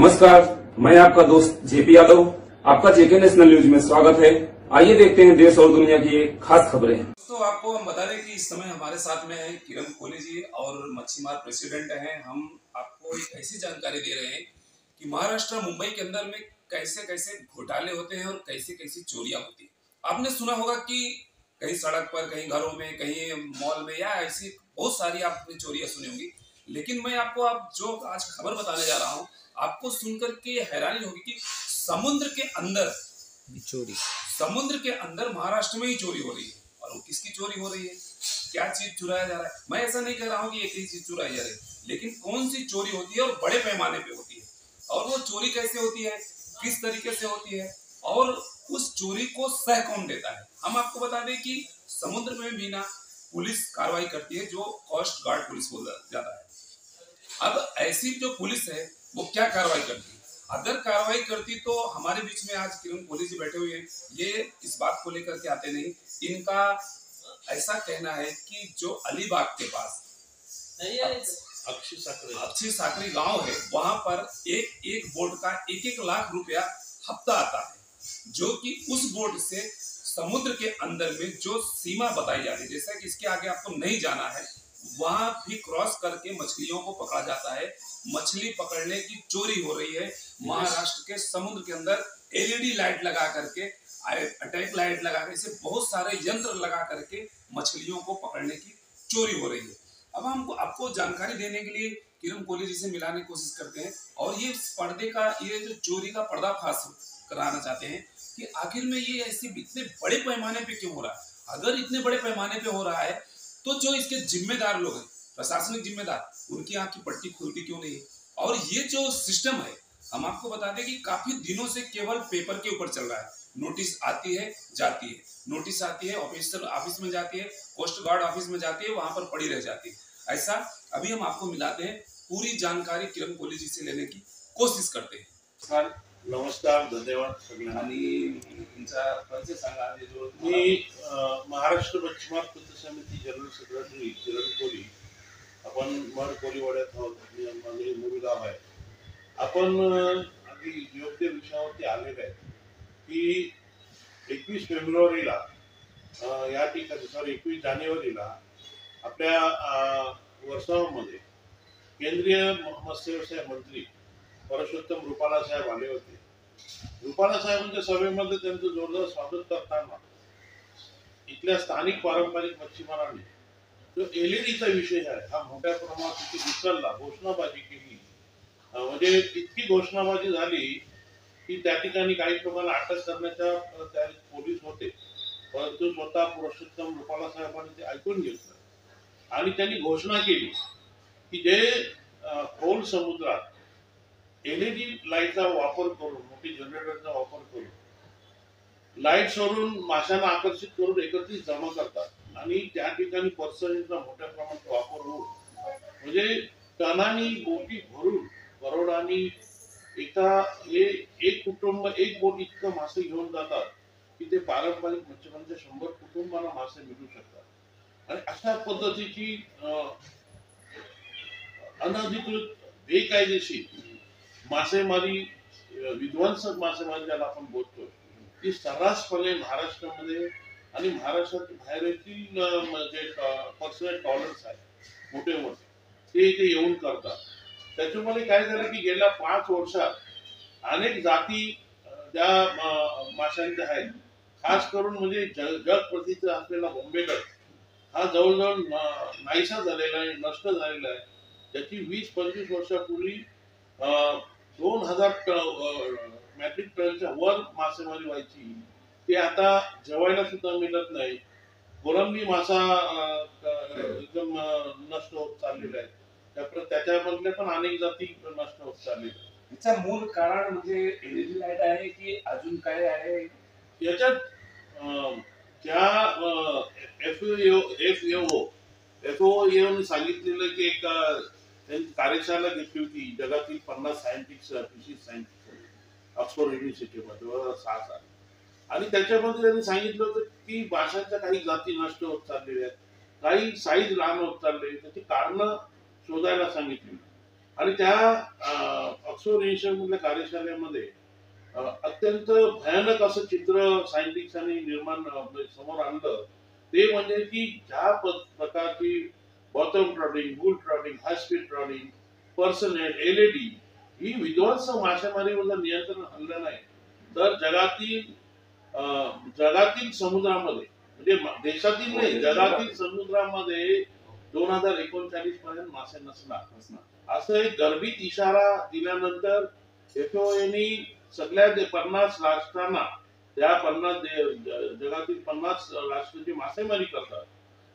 नमस्कार, मैं आपका दोस्त जेपी यादव, आपका जेके नेशनल न्यूज़ में स्वागत है। आइए देखते हैं देश और दुनिया की खास खबरें। दोस्तों, आपको हम बता दें कि इस समय हमारे साथ में है किरण कोहली जी और मच्छीमार प्रेसिडेंट हैं। हम आपको एक ऐसी जानकारी दे रहे हैं कि महाराष्ट्र, मुंबई के अंदर में कैसे कैसे घोटाले होते हैं और कैसे कैसी चोरियाँ होती हैं। आपने सुना होगा कि कहीं सड़क पर, कहीं घरों में, कहीं मॉल में या ऐसी बहुत सारी आपने चोरियाँ सुनी होंगी। लेकिन मैं आपको, आप जो आज खबर बताने जा रहा हूँ आपको सुनकर के हैरानी होगी कि समुद्र के अंदर चोरी। समुद्र के अंदर महाराष्ट्र में ही चोरी हो रही है। और वो किसकी चोरी हो रही है? क्या चीज़ चुराया जा रहा है? मैं ऐसा नहीं कह रहा हूँ कि एक ही चीज़ चुराई जा रही है लेकिन कौन सी चोरी होती है और बड़े पैमाने पे होती है? और वो चोरी कैसे होती है? किस तरीके से होती है? और उस चोरी को सह कौन देता है? हम आपको बता दें कि समुद्र में भी ना पुलिस कार्रवाई करती है जो कोस्ट गार्ड पुलिस बोला जाता है। अब ऐसी जो पुलिस है वो क्या कार्रवाई करती है? अगर कार्रवाई करती तो हमारे बीच में आज किरण कोहली जी बैठे हुए हैं। ये इस बात को लेकर के आते नहीं। इनका ऐसा कहना है कि जो अलीबाग के पास अक्षय साखरे अच्छी साकरी गाँव है वहाँ पर एक एक बोर्ड का एक एक लाख रुपया हफ़्ता आता है जो कि उस बोर्ड से समुद्र के अंदर में जो सीमा बताई जा रही है। जैसा कि इसके आगे आपको नहीं जाना है वहाँ भी क्रॉस करके मछलियों को पकड़ा जाता है। मछली पकड़ने की चोरी हो रही है। महाराष्ट्र के समुद्र के अंदर एलईडी लाइट लगा करके अटैक लाइट लगा कर इसे बहुत सारे यंत्र लगा करके मछलियों को पकड़ने की चोरी हो रही है। अब हम आपको जानकारी देने के लिए किरण कोहली जी से मिलाने की कोशिश करते हैं। और ये पर्दे का ये जो चोरी का पर्दाफाश कराना चाहते हैं कि आखिर में ये ऐसे इतने बड़े पैमाने पे क्यों हो रहा है? अगर इतने बड़े पैमाने पे हो रहा है तो जो इसके जिम्मेदार लोग हैं, प्रशासनिक जिम्मेदार, उनकी आँख की पट्टी खुलती क्यों नहीं और ये जो सिस्टम है, हम आपको बता दें कि काफ़ी दिनों से केवल पेपर के ऊपर चल रहा है। नोटिस आती है, जाती है। नोटिस आती है ऑफिसर ऑफ़िस में जाती है कोस्ट गार्ड ऑफ़िस में जाती है, वहाँ पर पड़ी रह जाती है। ऐसा अभी हम आपको मिलाते हैं, पूरी जानकारी किरण कोहली जी से लेने की कोशिश करते हैं। नमस्कार धन्यवाद सगळ्यांना. आणि तुमचा परिचय सांगा आणि जो मी महाराष्ट्र मच्छीमार कृती समिती जनरल सेक्रेटरी किरण कोली आपण मड कोलीवाड्यात आहोत माझे मूळ गाव आहे. आपण अगदी योग्य विषयावरती आलेले आहे की एकवीस फेब्रुवारीला या ठिकाणी सॉरी एकवीस जानेवारीला आपल्या अ, वर्षामध्ये केंद्रीय मत्स्य व्यवसाय मंत्री परषोत्तम रुपाला साहेब आले होते. रुपाला साहेबांच्या सभेमध्ये त्यांचं जोरदार स्वागत करताना इथल्या स्थानिक पारंपरिक मच्छीमारांनी जो एलईडीचा विषय आहे हा मोठ्या प्रमाणात तिथे उचलला घोषणाबाजी केली. म्हणजे इतकी घोषणाबाजी झाली की त्या ठिकाणी काही लोकांना अटक करण्याच्या तयारीत पोलीस होते. परंतु स्वतः पुरुषोत्तम रुपाला साहेबांनी ते ऐकून घेतलं. आणि त्यांनी घोषणा केली की जे खोल समुद्रात एलईडी लाईटचा वापर करून मोठी जनरेटरचा वापर करून लाइट सोडून माशांना आकर्षित करून एकत्रित जमा करतात. आणि त्या ठिकाणी पर्सनचा मोठ्या प्रमाणात वापर होऊन म्हणजे टनानी बोटी भरून करोडानी एका हे एक कुटुंब एक बोट इतकं मासे घेऊन जातात की ते पारंपरिक मच्छीमारांच्या शंभर कुटुंबाला मासे मिळू शकतात. आणि अशा पद्धतीची अनधिकृत बेकायदेशीर मासेमारी विध्वंसक मासेमारी ज्याला आपण बोलतो ती सर्रासपणे महाराष्ट्रामध्ये आणि महाराष्ट्रात बाहेरतील जे पर्सनल टॉलर्स आहेत मोठे मोठे ते इथे येऊन करतात. त्याच्यामध्ये काय झालं की गेल्या पाच वर्षात अनेक जाती ज्या माशांच्या आहेत खास करून म्हणजे जग जग प्रसिद्ध असलेला बोंबेगड हा जवळजवळ नाहीसा झालेला आहे नष्ट झालेला आहे. ज्याची वीस पंचवीस वर्षापूर्वी अं, दोन हजार मॅट्रिक टनच्या वर मासेमारी व्हायची. ते आता जेवायला सुद्धा मिळत नाही. कोलंबी मासा एकदम नष्ट होत चाललेला आहे त्या- त्याच्यामधल्या पण अनेक जाती नष्ट होत चाललेल्या. याचं मूळ कारण म्हणजे एलईडी लाइट आहे की अजून काय आहे? याच्यात ज्या F F O F O सांगितलेलं की एक त्यांनी कार्यशाळा घेतली होती. जगातील पन्नास सायंटिस्ट फिशिंग सायंटिस्ट ऑक्सफोर्ड युनिव्हर्सिटीमध्ये दोन हजार सहा साल आणि त्याच्यामध्ये त्यांनी सांगितलं होतं की भाषांच्या काही जाती नष्ट होत चाललेल्या आहेत. काही साईज लहान होत चालले त्याची कारणं शोधायला सांगितली. आणि त्या ऑक्सफोर्ड युनिव्हर्सिटीमधल्या कार्यशाळेमध्ये अत्यंत भयानक असं चित्र सायंटिस्टांनी निर्माण म्हणजे समोर आणलं. ते म्हणजे की ज्या प्रकारची bottom trawling bull trawling high speed trawling purse net LED ही विध्वंस मासेमारीवर जर नियंत्रण आणलं नाही. तर जगातील जगातील समुद्रामध्ये म्हणजे देशातील नाही जगातील समुद्रामध्ये दोन हजार एकोणचाळीस पर्यंत मासे नसणार. असं एक गर्भित इशारा दिल्यानंतर एफओ यांनी सगळ्या पन्नास राष्ट्रांना त्या पन्नास जगातील पन्नास राष्ट्र जे मासेमारी करतात.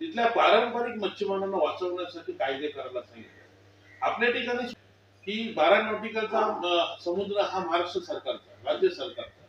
तिथल्या पारंपरिक मच्छीमारांना वाचवण्यासाठी कायदे करायला सांगितले. आपल्या ठिकाणी ही बारा नॉटिकलचा समुद्र हा महाराष्ट्र सरकारचा राज्य सरकारचा.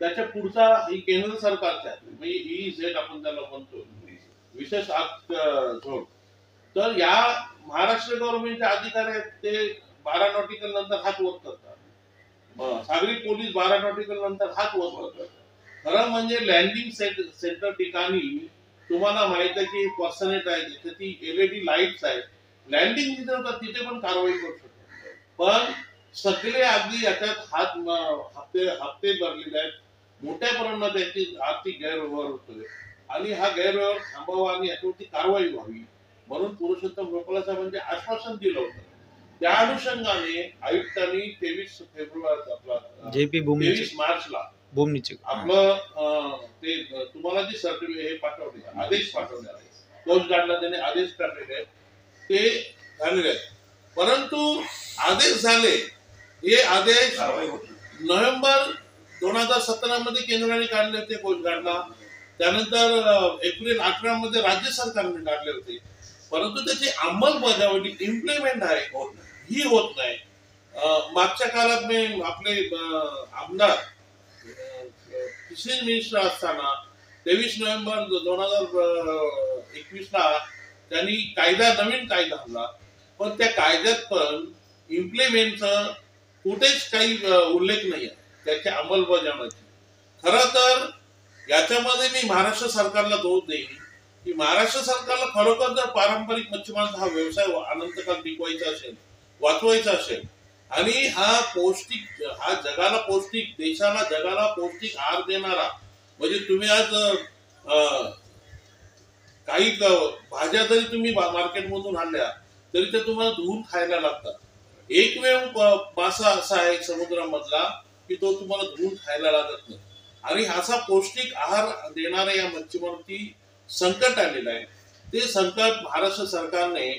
त्याच्या पुढचा ही केंद्र सरकारचा आहे. म्हणजे ई झेड आपण त्याला म्हणतो. विशेष आत तर या महाराष्ट्र गव्हर्नमेंटचे अधिकारी आहेत ते बारा नॉटिकल नंतर हात वर करतात. सागरी पोलीस बारा नॉटिकल नंतर हात वर करतात. खरं म्हणजे लँडिंग सेंटर ठिकाणी तुम्हाला माहीत आहे की पर्सनेट आहे तिथे ती एलईडी लाईट्स आहेत लँडिंग जिथे होतात तिथे पण कारवाई करू शकतो. पण सगळे अगदी याच्यात हात हप्ते हप्ते भरलेले आहेत. मोठ्या प्रमाणात याची आर्थिक गैरव्यवहार होतोय. आणि हा गैरव्यवहार थांबावा आणि याच्यावरती कारवाई व्हावी. म्हणून पुरुषोत्तम रुपाला साहेबांचे आश्वासन दिलं होतं. त्या अनुषंगाने आयुक्तांनी तेवीस फेब्रुवारी आपला तेवीस मार्चला भूमनीचे आपलं ते तुम्हाला जे सर्टिफिकेट हे पाठवले आदेश पाठवले आहे कोस्ट गार्डला त्याने आदेश काढलेले ते झालेले आहेत. परंतु आदेश झाले हे आदेश कारवाई नोव्हेंबर दोन हजार सतरा मध्ये केंद्राने काढले होते कोस्ट गार्डला त्यानंतर एप्रिल अठरा मध्ये राज्य सरकारने काढले होते. परंतु त्याची अंमलबजावणी इम्प्लिमेंट आहे होत ही होत नाही. मागच्या काळात मी आपले आमदार फिशरीज मिनिस्टर असताना तेवीस नोव्हेंबर दोन हजार एकवीसला त्यांनी कायदा नवीन कायदा आणला. पण त्या कायद्यात पण इम्प्लिमेंटचं कुठेच काही uh, उल्लेख नाही आहे त्याच्या अंमलबजावणीची खरं तर याच्यामध्ये मी महाराष्ट्र सरकारला दोष देईन की महाराष्ट्र सरकारला खरोखर जर पारंपरिक मच्छीमारांचा हा व्यवसाय अनंतकाल टिकवायचा असेल वाचवायचा असेल आणि हा पौष्टिक हा जगाला पौष्टिक देशाला जगाला पौष्टिक आहार देणारा म्हणजे तुम्ही आज काही भाज्या जरी तुम्ही मार्केटमधून आणल्या तरी ते तुम्हाला धुवून खायला लागतात. एक वेळ मासा असा आहे समुद्रामधला की तो तुम्हाला धुवून खायला लागत नाही. आणि असा पौष्टिक आहार देणाऱ्या या मच्छीमारती संकट आलेलं आहे. ते संकट महाराष्ट्र सरकारने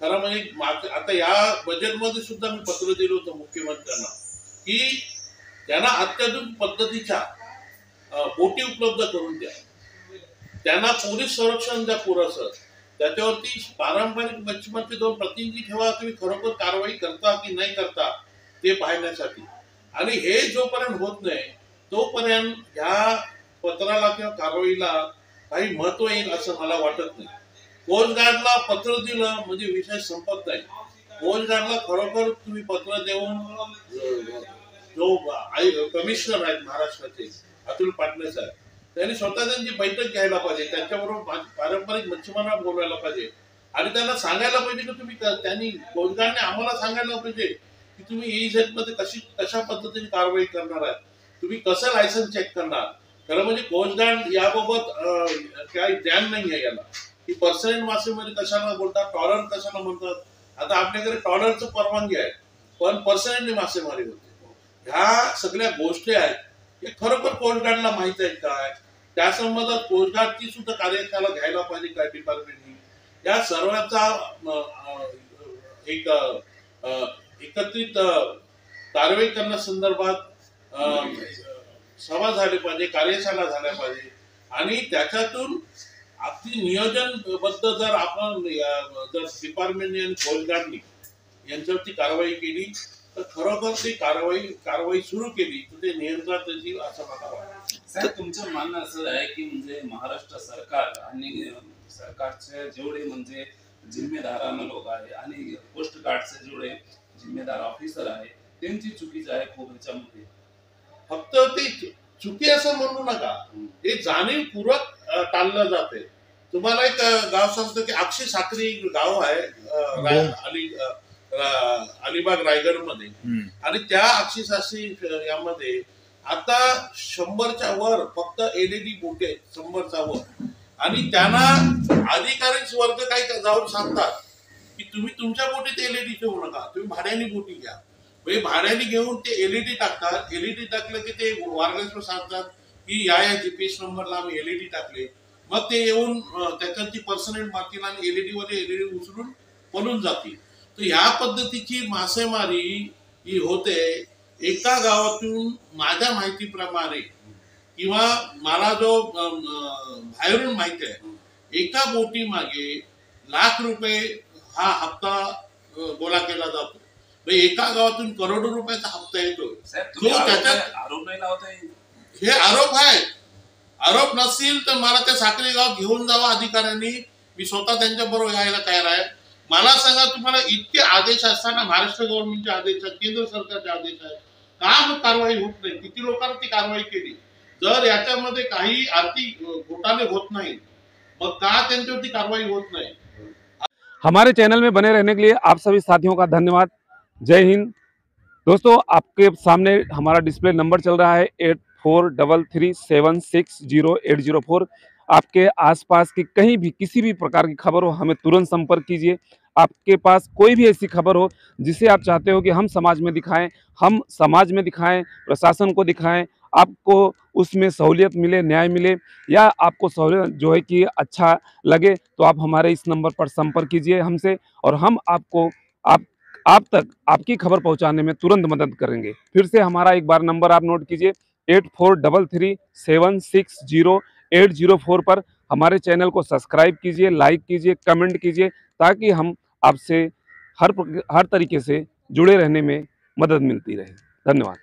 खरं म्हणजे आता या बजेटमध्ये सुद्धा मी पत्र दिलं होतं मुख्यमंत्र्यांना की त्यांना अत्याधुनिक पद्धतीच्या बोटी उपलब्ध करून द्या. त्यांना पोलीस संरक्षण द्या पुरेसं. त्याच्यावरती पारंपरिक मच्छीमारचे दोन प्रतिनिधी ठेवा तुम्ही खरोखर कारवाई करता की नाही करता ते पाहण्यासाठी. आणि हे जोपर्यंत होत नाही तोपर्यंत ह्या पत्राला किंवा कारवाईला काही महत्त्व येईल असं मला वाटत नाही. कोस्टगार्डला पत्र दिलं म्हणजे विषय संपत नाही. कोस्टगार्डला खरोखर तुम्ही पत्र देऊन जो कमिशनर आहेत महाराष्ट्राचे अतुल पाटणे साहेब त्यांनी स्वतः त्यांची बैठक घ्यायला पाहिजे. त्यांच्याबरोबर पारंपरिक मच्छीमारांना बोलायला पाहिजे. आणि त्यांना सांगायला पाहिजे की तुम्ही त्यांनी कोस्ट आम्हाला सांगायला पाहिजे की तुम्ही ई मध्ये कशी कशा पद्धतीने कारवाई करणार आहात. तुम्ही कसं लायसन्स चेक करणार. खरं म्हणजे कोस्ट गार्ड याबाबत काय काही ज्ञान नाही आहे याला. की पर्सनल मासेमारी कशाला बोलतात टॉलर कशाला म्हणतात? आता आपल्याकडे टॉलरचं परवानगी आहे पण पर्सनली मासेमारी होते. ह्या सगळ्या गोष्टी आहेत हे खरोखर कोस्टगार्डला माहीत आहेत काय त्या संबंधात कोस्टगार्डची सुद्धा कार्यशाळा घ्यायला पाहिजे काय डिपार्टमेंटनी या सर्वांचा एक एकत्रित कारवाई करण्या संदर्भात सभा झाली पाहिजे कार्यशाळा झाल्या पाहिजे. आणि त्याच्यातून अगदी नियोजनबद्ध जर आपण जर डिपार्टमेंटने आणि कोस्ट गार्डनी यांच्यावरती कारवाई केली तर खरोखर ती कारवाई कारवाई सुरू केली तर ते नियंत्रणात येईल असं मला वाटतं. तुमचं म्हणणं असं आहे की म्हणजे महाराष्ट्र सरकार आणि सरकारचे जेवढे म्हणजे जिम्मेदारानं लोक आहे आणि पोस्ट गार्डचे जेवढे जिम्मेदार ऑफिसर आहे त्यांची चुकीची आहे खूप ह्याच्यामध्ये. फक्त ते चुकी असं म्हणू नका. हे जाणीवपूर्वक टाळलं जाते. तुम्हाला एक गाव सांगतो की अक्षय साखरी गाव आहे अं, राय- आणि अं, अं, अलिबाग रायगडमध्ये. आणि त्या अक्षिसाशी यामध्ये आता शंभरच्या वर फक्त एलईडी बोटे आहेत शंभरच्या वर. आणि त्यांना अधिकारी वर्ग काय जाऊन सांगतात की तुम्ही तुमच्या बोटीत एलईडी ठेवू नका तुम्ही भाड्याने बोटी घ्या. म्हणजे भाड्याने घेऊन ते एलईडी टाकतात एलईडी टाकलं की ते वायरलेस सांगतात की या या जीपीएस नंबरला आम्ही एलईडी टाकले. मग ते येऊन अं, त्याच्यावरती पर्सनल मारतील आणि एलईडी वर एलईडी उचलून पळून जातील. तर ह्या पद्धतीची मासेमारी ही होते एका गावातून माझ्या माहितीप्रमाणे किंवा मला जो बाहेरून माहिती आहे एका बोटी मागे लाख रुपये हा हप्ता गोळा केला जातो. एका गावातून करोडो रुपयाचा हप्ता येतो. हे आरोप आहेत आरोप नसतील तर मला त्या साखरे गाव घेऊन जावा अधिकाऱ्यांनी. मी स्वतः त्यांच्या बरोबर यायला तयार आहे. मला सांगा तुम्हाला इतके आदेश असताना महाराष्ट्र गव्हर्नमेंटचे आदेश आहेत केंद्र सरकारचे आदेश आहेत का मग कारवाई होत नाही? किती लोकांना ती कारवाई केली? जर याच्यामध्ये काही आर्थिक घोटाले होत नाही मग का त्यांच्यावरती कारवाई होत नाही? हमारे चैनल में बने रहने के लिए आप सभी साथियों का धन्यवाद. जय हिंद. दोस्तों आपके सामने हमारा डिस्प्ले नंबर चल रहा है eight four double three seven six zero eight zero four. आपके आसपास की कहीं भी, किसी भी प्रकार की खबर हो, हमें तुरंत संपर्क कीजिए। आपके पास कोई भी ऐसी खबर हो, जिसे आप चाहते हो कि हम समाज में दिखाएँ, हम समाज में दिखाएँ, प्रशासन को दिखाएँ, आपको उसमें सहूलियत मिले, न्याय मिले, या आपको सहूलियत जो है कि अच्छा लगे तो आप हमारे इस नंबर पर संपर्क कीजिए हमसे, और हम आपको, आप आप तक आपकी खबर पहुँचाने में तुरंत मदद करेंगे। फिर से हमारा एक बार नंबर आप नोट कीजिए eight four double three seven six zero eight zero four पर हमारे चैनल को सब्सक्राइब कीजिए, लाइक कीजिए, कमेंट कीजिए, ताकि हम आपसे हर हर तरीके से जुड़े रहने में मदद मिलती रहे। धन्यवाद।